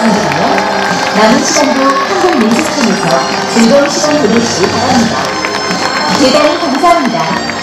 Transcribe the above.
감사드리며 남은 시간도 한국 민속촌에서 즐거운 시간 보내시기 바랍니다. 대단히 감사합니다.